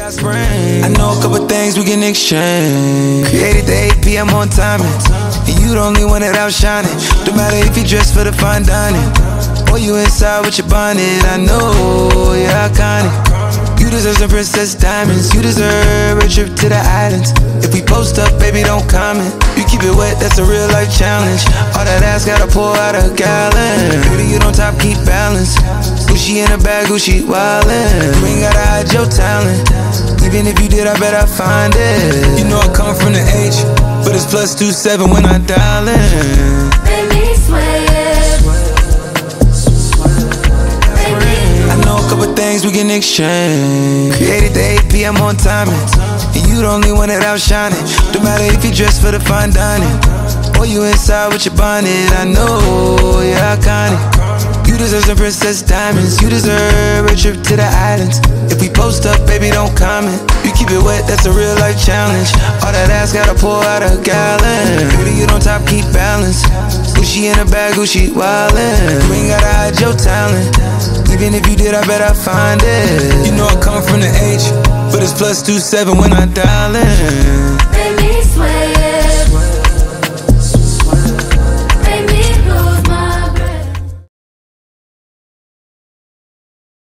got spring. I know a couple things we can exchange. Created the 8 p.m. on timing. And you the only one that outshining. No matter if you dress for the fine dining. Or you inside with your bonnet. I know you're iconic. You deserve some princess diamonds. You deserve a trip to the islands. If we post up, baby, don't comment. You keep it wet, that's a real life challenge. All that ass gotta pour out a gallon. In a bag, Gucci wildin'. You ain't gotta hide your talent. Even if you did, I bet I find it. You know I come from the H, but it's plus two seven when I dial in. Baby, swear. I know a couple things we can exchange. Created the 8 p.m. on timing. And you the only one that outshining. No matter if you dress for the fine dining. Or you inside with your bonnet. I know you're iconic. You deserve some princess diamonds. You deserve a trip to the islands. If we post up, baby, don't comment. You keep it wet, that's a real life challenge. All that ass gotta pour out a gallon. Baby, you don't top, keep balance. Gucci in a bag, Gucci wildin'. You ain't gotta hide your talent. Even if you did, I bet I find it. You know I come from the H, but it's plus two seven when I dial in.